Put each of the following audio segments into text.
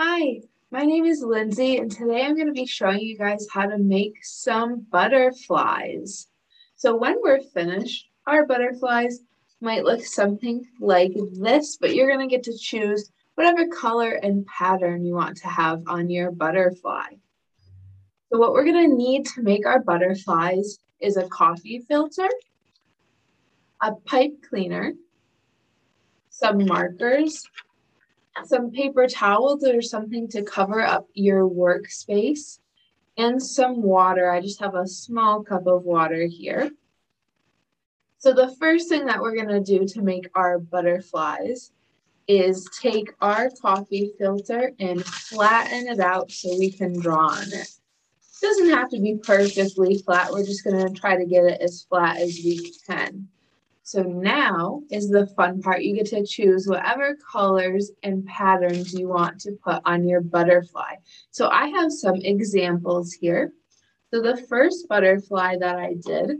Hi, my name is Lindsay, and today I'm going to be showing you guys how to make some butterflies. So when we're finished, our butterflies might look something like this, but you're going to get to choose whatever color and pattern you want to have on your butterfly. So what we're going to need to make our butterflies is a coffee filter, a pipe cleaner, some markers, some paper towels or something to cover up your workspace, and some water. I just have a small cup of water here. So the first thing that we're going to do to make our butterflies is take our coffee filter and flatten it out so we can draw on it. It doesn't have to be perfectly flat. We're just going to try to get it as flat as we can. So now is the fun part. You get to choose whatever colors and patterns you want to put on your butterfly. So I have some examples here. So the first butterfly that I did,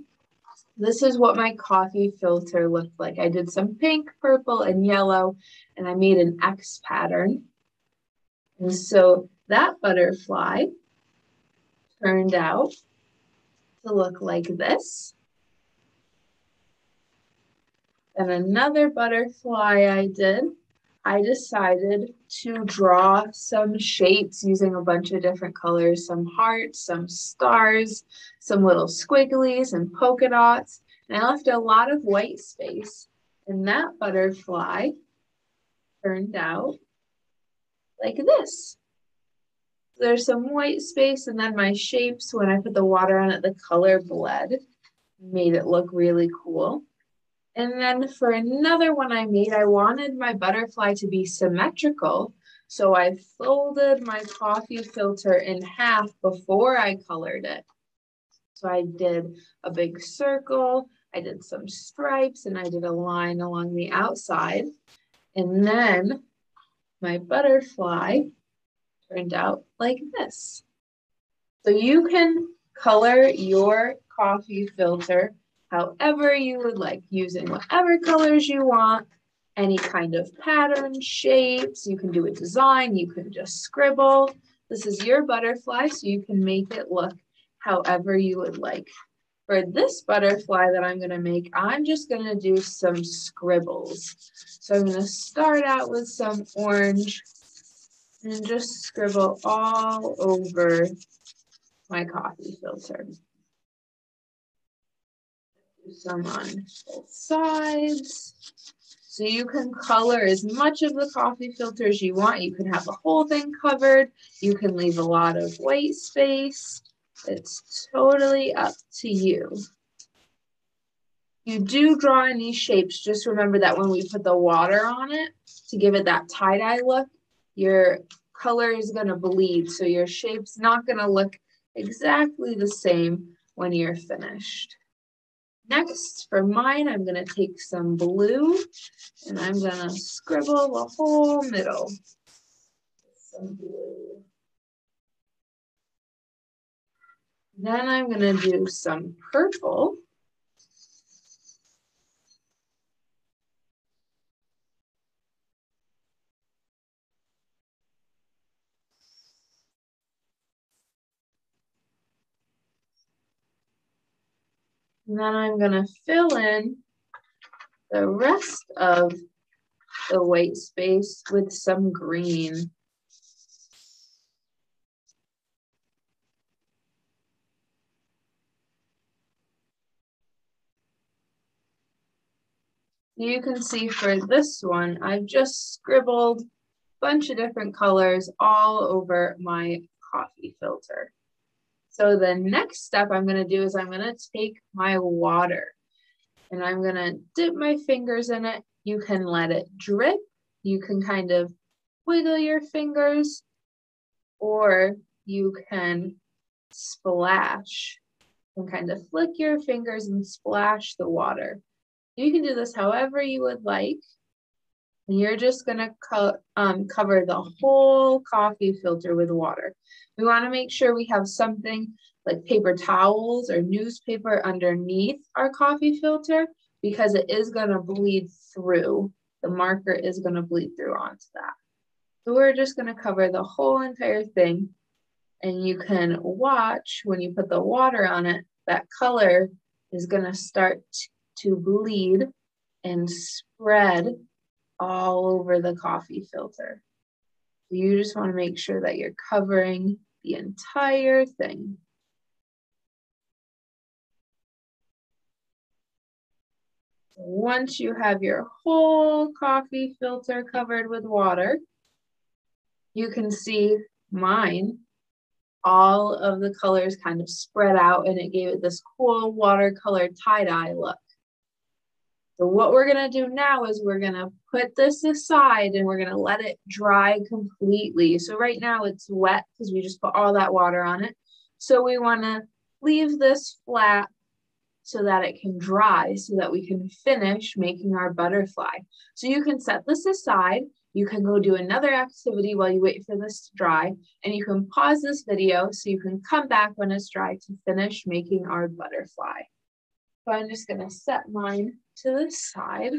this is what my coffee filter looked like. I did some pink, purple, and yellow, and I made an X pattern. And so that butterfly turned out to look like this. And another butterfly I did, I decided to draw some shapes using a bunch of different colors, some hearts, some stars, some little squigglies and polka dots. And I left a lot of white space. And that butterfly turned out like this. There's some white space and then my shapes, when I put the water on it, the color bled, made it look really cool. And then for another one I made, I wanted my butterfly to be symmetrical. So I folded my coffee filter in half before I colored it. So I did a big circle, I did some stripes, and I did a line along the outside. And then my butterfly turned out like this. So you can color your coffee filter however you would like, using whatever colors you want, any kind of pattern, shapes. You can do a design, you can just scribble. This is your butterfly, so you can make it look however you would like. For this butterfly that I'm gonna make, I'm just gonna do some scribbles. So I'm gonna start out with some orange and just scribble all over my coffee filter some on both sides. So you can color as much of the coffee filter as you want. You can have the whole thing covered. You can leave a lot of white space. It's totally up to you. You do draw in these shapes. Just remember that when we put the water on it to give it that tie-dye look, your color is going to bleed. So your shape's not going to look exactly the same when you're finished. Next, for mine, I'm going to take some blue and I'm going to scribble the whole middle. Some blue. Then I'm going to do some purple. And then I'm going to fill in the rest of the white space with some green. You can see for this one, I've just scribbled a bunch of different colors all over my coffee filter. So the next step I'm going to do is I'm going to take my water and I'm going to dip my fingers in it. You can let it drip. You can kind of wiggle your fingers or you can splash and kind of flick your fingers and splash the water. You can do this however you would like. And you're just gonna co um, cover the whole coffee filter with water. We wanna make sure we have something like paper towels or newspaper underneath our coffee filter because it is gonna bleed through. The marker is gonna bleed through onto that. So we're just gonna cover the whole entire thing and you can watch when you put the water on it, that color is gonna start to bleed and spread all over the coffee filter. You just wanna make sure that you're covering the entire thing. Once you have your whole coffee filter covered with water, you can see mine, all of the colors kind of spread out and it gave it this cool watercolor tie-dye look. So what we're gonna do now is we're gonna put this aside and we're gonna let it dry completely. So right now it's wet because we just put all that water on it. So we wanna leave this flat so that it can dry so that we can finish making our butterfly. So you can set this aside. You can go do another activity while you wait for this to dry and you can pause this video so you can come back when it's dry to finish making our butterfly. So I'm just gonna set mine to the side.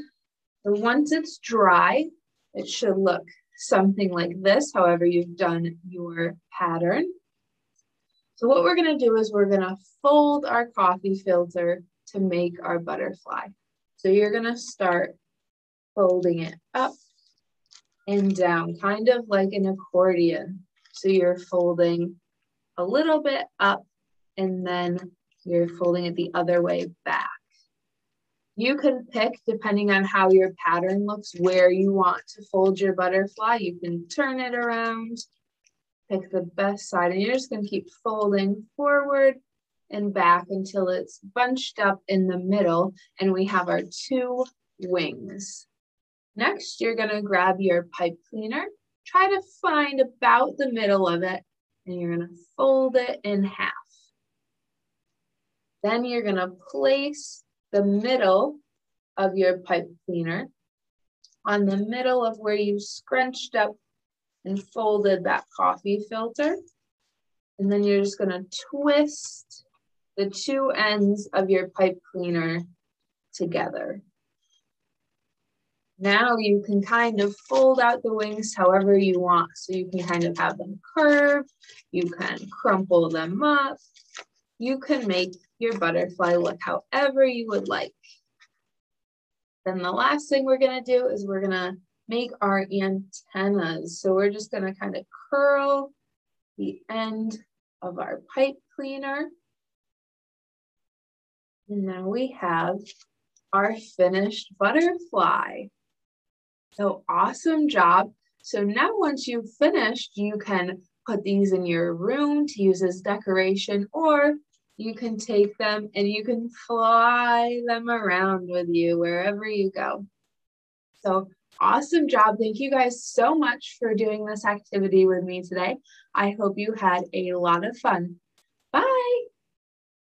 So once it's dry, it should look something like this, however you've done your pattern. So what we're gonna do is we're gonna fold our coffee filter to make our butterfly. So you're gonna start folding it up and down, kind of like an accordion. So you're folding a little bit up and then you're folding it the other way back. You can pick, depending on how your pattern looks, where you want to fold your butterfly. You can turn it around pick the best side and you're just going to keep folding forward and back until it's bunched up in the middle and we have our two wings. Next, you're going to grab your pipe cleaner, try to find about the middle of it, and you're going to fold it in half. Then you're going to place the middle of your pipe cleaner on the middle of where you scrunched up and folded that coffee filter. And then you're just gonna twist the two ends of your pipe cleaner together. Now you can kind of fold out the wings however you want. So you can kind of have them curved, you can crumple them up, you can make your butterfly look however you would like. Then the last thing we're gonna do is we're gonna make our antennas. So we're just gonna kind of curl the end of our pipe cleaner. And now we have our finished butterfly. So awesome job. So now once you've finished, you can put these in your room to use as decoration or you can take them and you can fly them around with you wherever you go. So Awesome job. Thank you guys so much for doing this activity with me today. I hope you had a lot of fun. Bye.